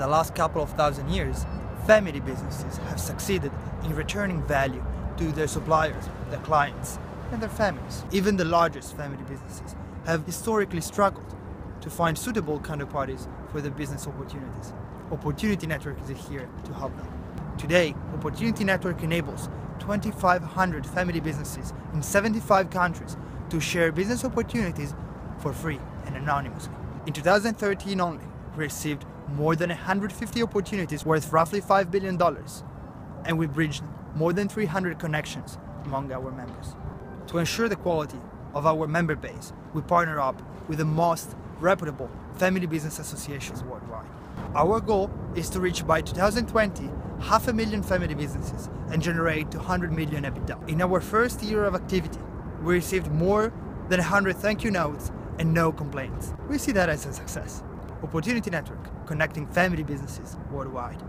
the last couple of thousand years, family businesses have succeeded in returning value to their suppliers, their clients, and their families. Even the largest family businesses have historically struggled to find suitable counterparties for their business opportunities. Opportunity Network is here to help them. Today, Opportunity Network enables 2,500 family businesses in 75 countries to share business opportunities for free and anonymously. In 2013 only, we received more than 150 opportunities worth roughly $5 billion, and we bridged more than 300 connections among our members. To ensure the quality of our member base, we partner up with the most reputable family business associations worldwide. Our goal is to reach by 2020 half a million family businesses and generate 200 million EBITDA. In our first year of activity, we received more than 100 thank you notes and no complaints. We see that as a success. Opportunity Network, connecting family businesses worldwide.